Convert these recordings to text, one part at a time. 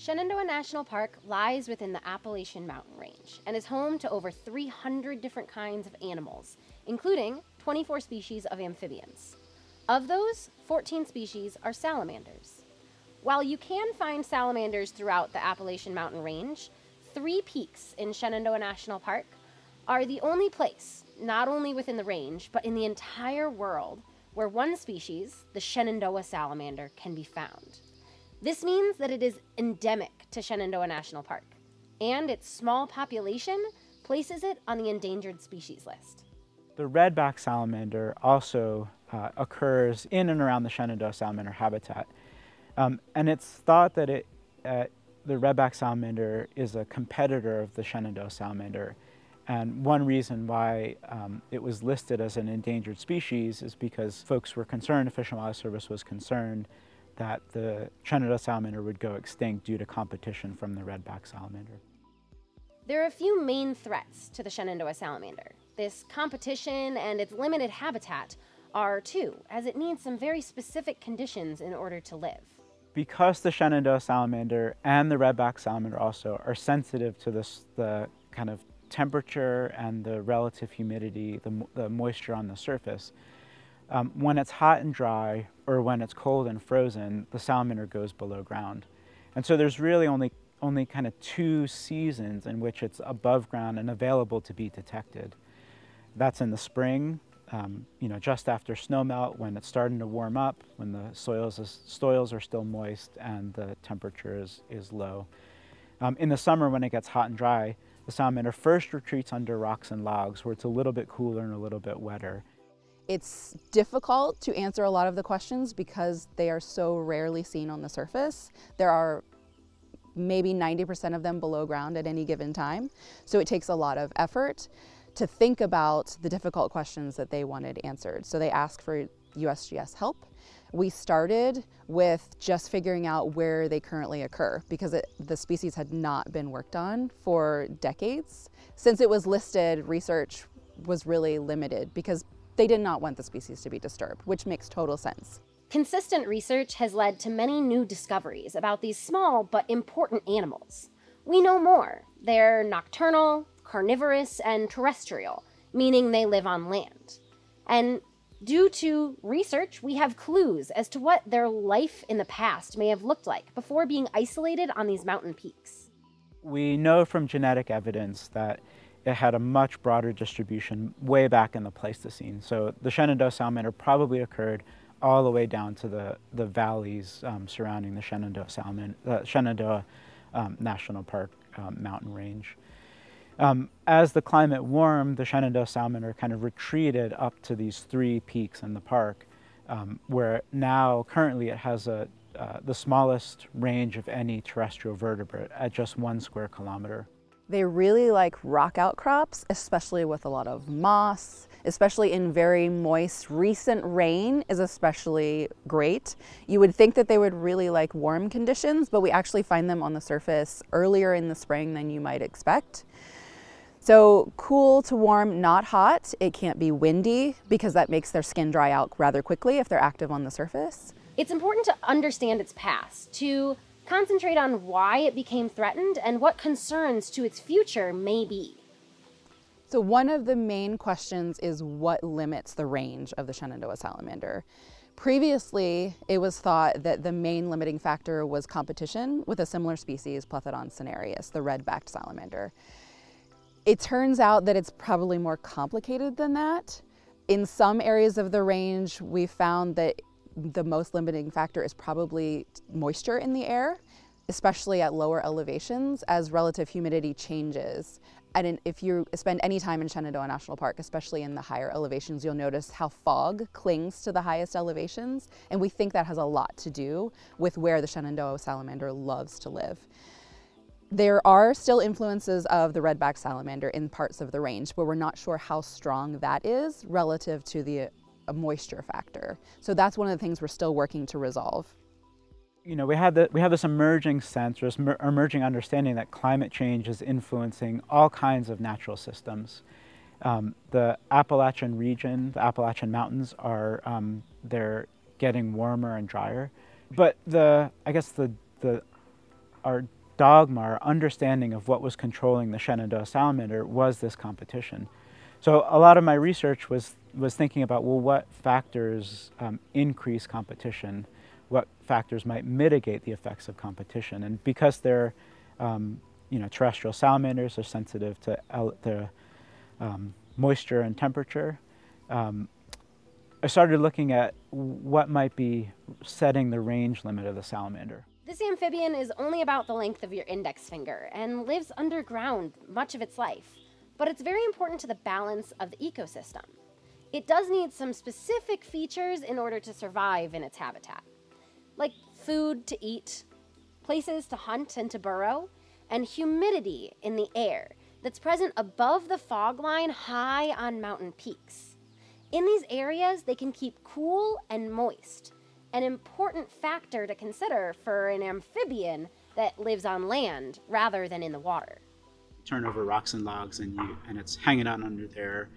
Shenandoah National Park lies within the Appalachian Mountain Range and is home to over 300 different kinds of animals, including 24 species of amphibians. Of those, 14 species are salamanders. While you can find salamanders throughout the Appalachian Mountain Range, Three Peaks in Shenandoah National Park are the only place, not only within the range, but in the entire world, where one species, the Shenandoah salamander, can be found. This means that it is endemic to Shenandoah National Park, and its small population places it on the endangered species list. The redback salamander also uh, occurs in and around the Shenandoah salamander habitat. Um, and it's thought that it, uh, the redback salamander is a competitor of the Shenandoah salamander. And one reason why um, it was listed as an endangered species is because folks were concerned, the Fish and Wildlife Service was concerned that the Shenandoah salamander would go extinct due to competition from the redback salamander. There are a few main threats to the Shenandoah salamander. This competition and its limited habitat are too, as it needs some very specific conditions in order to live. Because the Shenandoah salamander and the redback salamander also are sensitive to this, the kind of temperature and the relative humidity, the, the moisture on the surface, um, when it's hot and dry or when it's cold and frozen, the salamander goes below ground. And so there's really only, only kind of two seasons in which it's above ground and available to be detected. That's in the spring, um, you know, just after snowmelt, when it's starting to warm up, when the soils, is, soils are still moist and the temperature is, is low. Um, in the summer, when it gets hot and dry, the salamander first retreats under rocks and logs where it's a little bit cooler and a little bit wetter. It's difficult to answer a lot of the questions because they are so rarely seen on the surface. There are maybe 90% of them below ground at any given time. So it takes a lot of effort to think about the difficult questions that they wanted answered. So they asked for USGS help. We started with just figuring out where they currently occur because it, the species had not been worked on for decades. Since it was listed, research was really limited because they did not want the species to be disturbed, which makes total sense. Consistent research has led to many new discoveries about these small but important animals. We know more. They're nocturnal, carnivorous, and terrestrial, meaning they live on land. And due to research, we have clues as to what their life in the past may have looked like before being isolated on these mountain peaks. We know from genetic evidence that it had a much broader distribution way back in the Pleistocene. So the Shenandoah salamander probably occurred all the way down to the, the valleys um, surrounding the Shenandoah, salmon, uh, Shenandoah um, National Park um, mountain range. Um, as the climate warmed, the Shenandoah salamander kind of retreated up to these three peaks in the park, um, where now currently it has a, uh, the smallest range of any terrestrial vertebrate at just one square kilometer. They really like rock outcrops, especially with a lot of moss, especially in very moist, recent rain is especially great. You would think that they would really like warm conditions, but we actually find them on the surface earlier in the spring than you might expect. So cool to warm, not hot. It can't be windy because that makes their skin dry out rather quickly if they're active on the surface. It's important to understand its past, to concentrate on why it became threatened and what concerns to its future may be. So one of the main questions is what limits the range of the Shenandoah salamander. Previously, it was thought that the main limiting factor was competition with a similar species, Plethodon cinereus, the red-backed salamander. It turns out that it's probably more complicated than that. In some areas of the range, we found that the most limiting factor is probably moisture in the air, especially at lower elevations as relative humidity changes. And if you spend any time in Shenandoah National Park, especially in the higher elevations, you'll notice how fog clings to the highest elevations. And we think that has a lot to do with where the Shenandoah salamander loves to live. There are still influences of the redback salamander in parts of the range, but we're not sure how strong that is relative to the a moisture factor. So that's one of the things we're still working to resolve. You know, we have, the, we have this emerging sense or this emerging understanding that climate change is influencing all kinds of natural systems. Um, the Appalachian region, the Appalachian Mountains are, um, they're getting warmer and drier. But the, I guess the, the our dogma, our understanding of what was controlling the Shenandoah salamander was this competition. So a lot of my research was was thinking about well, what factors um, increase competition, what factors might mitigate the effects of competition, and because they're um, you know terrestrial salamanders are sensitive to, to um, moisture and temperature. Um, I started looking at what might be setting the range limit of the salamander. This amphibian is only about the length of your index finger and lives underground much of its life, but it's very important to the balance of the ecosystem. It does need some specific features in order to survive in its habitat, like food to eat, places to hunt and to burrow, and humidity in the air that's present above the fog line high on mountain peaks. In these areas, they can keep cool and moist, an important factor to consider for an amphibian that lives on land rather than in the water. Turn over rocks and logs, and you and it's hanging out under there,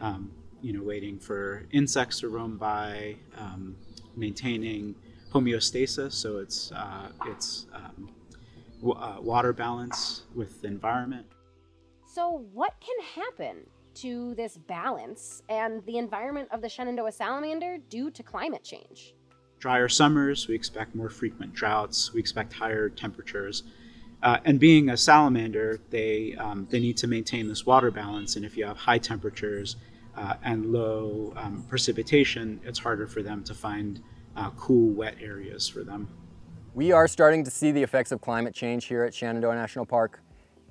um, you know, waiting for insects to roam by, um, maintaining homeostasis, so it's uh, it's um, uh, water balance with the environment. So, what can happen to this balance and the environment of the Shenandoah salamander due to climate change. Drier summers, we expect more frequent droughts, we expect higher temperatures. Uh, and being a salamander, they, um, they need to maintain this water balance. And if you have high temperatures uh, and low um, precipitation, it's harder for them to find uh, cool, wet areas for them. We are starting to see the effects of climate change here at Shenandoah National Park.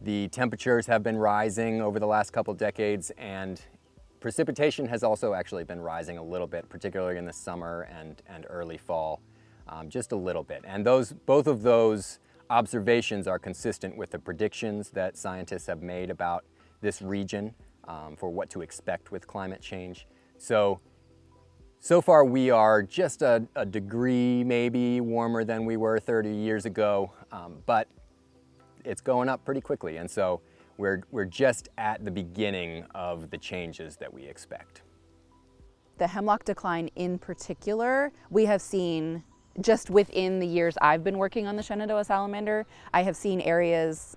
The temperatures have been rising over the last couple decades and precipitation has also actually been rising a little bit, particularly in the summer and, and early fall, um, just a little bit. And those, both of those observations are consistent with the predictions that scientists have made about this region um, for what to expect with climate change. So, so far we are just a, a degree maybe warmer than we were 30 years ago, um, but it's going up pretty quickly. And so we're, we're just at the beginning of the changes that we expect. The hemlock decline in particular, we have seen just within the years I've been working on the Shenandoah salamander, I have seen areas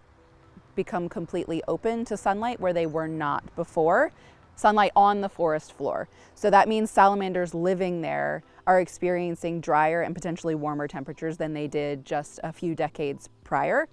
become completely open to sunlight where they were not before, sunlight on the forest floor. So that means salamanders living there are experiencing drier and potentially warmer temperatures than they did just a few decades prior.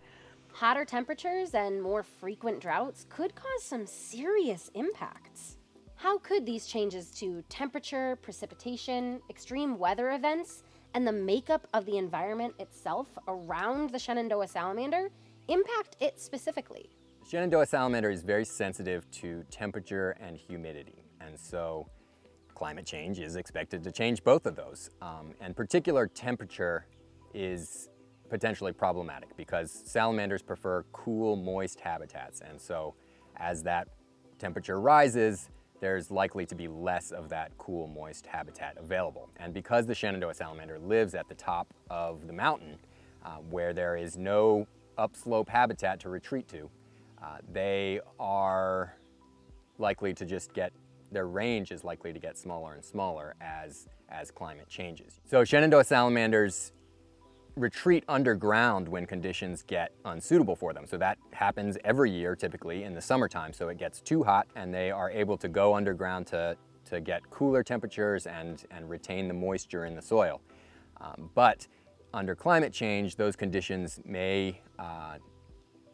Hotter temperatures and more frequent droughts could cause some serious impacts. How could these changes to temperature, precipitation, extreme weather events, and the makeup of the environment itself around the Shenandoah salamander impact it specifically? The Shenandoah salamander is very sensitive to temperature and humidity, and so climate change is expected to change both of those. Um, and particular temperature is potentially problematic because salamanders prefer cool, moist habitats. And so as that temperature rises, there's likely to be less of that cool, moist habitat available. And because the Shenandoah salamander lives at the top of the mountain, uh, where there is no upslope habitat to retreat to, uh, they are likely to just get, their range is likely to get smaller and smaller as, as climate changes. So Shenandoah salamanders retreat underground when conditions get unsuitable for them. So that happens every year typically in the summertime. So it gets too hot and they are able to go underground to, to get cooler temperatures and, and retain the moisture in the soil. Um, but under climate change, those conditions may uh,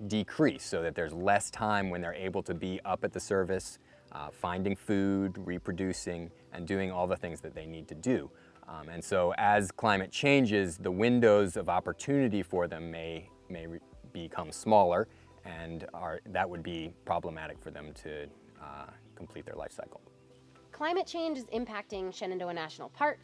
decrease so that there's less time when they're able to be up at the surface, uh, finding food, reproducing, and doing all the things that they need to do. Um, and so as climate changes, the windows of opportunity for them may, may become smaller and are, that would be problematic for them to uh, complete their life cycle. Climate change is impacting Shenandoah National Park,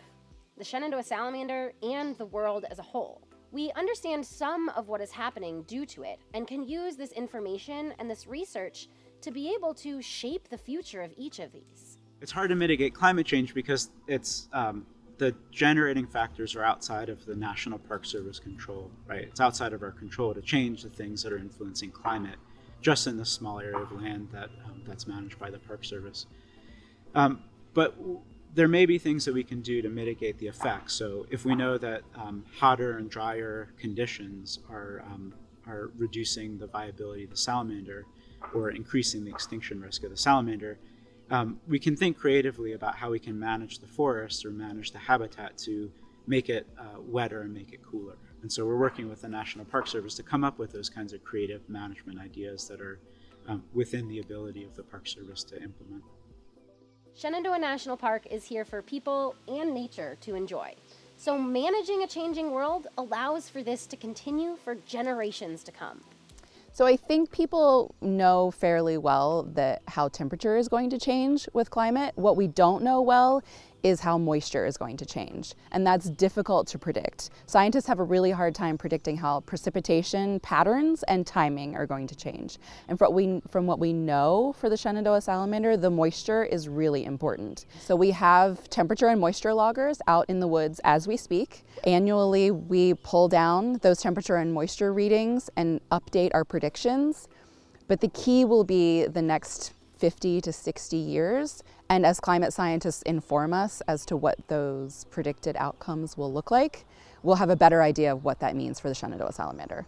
the Shenandoah salamander, and the world as a whole. We understand some of what is happening due to it and can use this information and this research to be able to shape the future of each of these. It's hard to mitigate climate change because it's um, the generating factors are outside of the National Park Service control, right? It's outside of our control to change the things that are influencing climate just in this small area of land that um, that's managed by the Park Service. Um, but there may be things that we can do to mitigate the effects. So if we know that um, hotter and drier conditions are um, are reducing the viability of the salamander or increasing the extinction risk of the salamander, um, we can think creatively about how we can manage the forest or manage the habitat to make it uh, wetter and make it cooler. And so we're working with the National Park Service to come up with those kinds of creative management ideas that are um, within the ability of the Park Service to implement. Shenandoah National Park is here for people and nature to enjoy. So managing a changing world allows for this to continue for generations to come. So I think people know fairly well that how temperature is going to change with climate. What we don't know well is how moisture is going to change. And that's difficult to predict. Scientists have a really hard time predicting how precipitation patterns and timing are going to change. And from what we, from what we know for the Shenandoah salamander, the moisture is really important. So we have temperature and moisture loggers out in the woods as we speak. Annually, we pull down those temperature and moisture readings and update our predictions. But the key will be the next 50 to 60 years. And as climate scientists inform us as to what those predicted outcomes will look like, we'll have a better idea of what that means for the Shenandoah salamander.